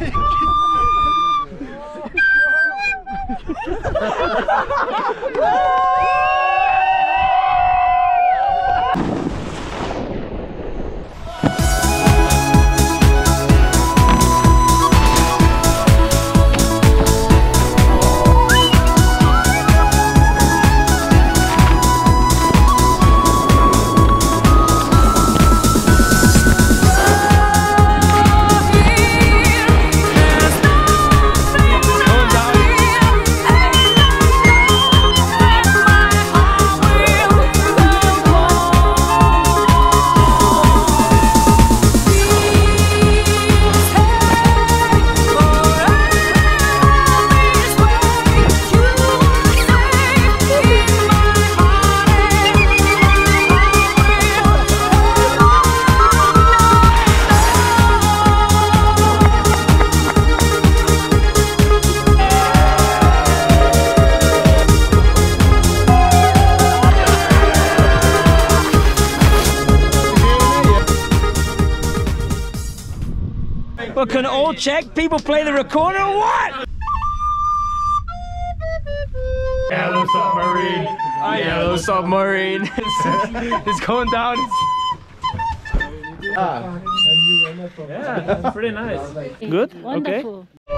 아니 Well, can all Czech people play the recorder or what? Yellow submarine. Yellow submarine. it's, it's going down. Ah. yeah, pretty nice. Good? Okay. Wonderful. Wow.